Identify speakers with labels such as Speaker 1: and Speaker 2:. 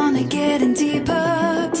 Speaker 1: wanna get in deeper.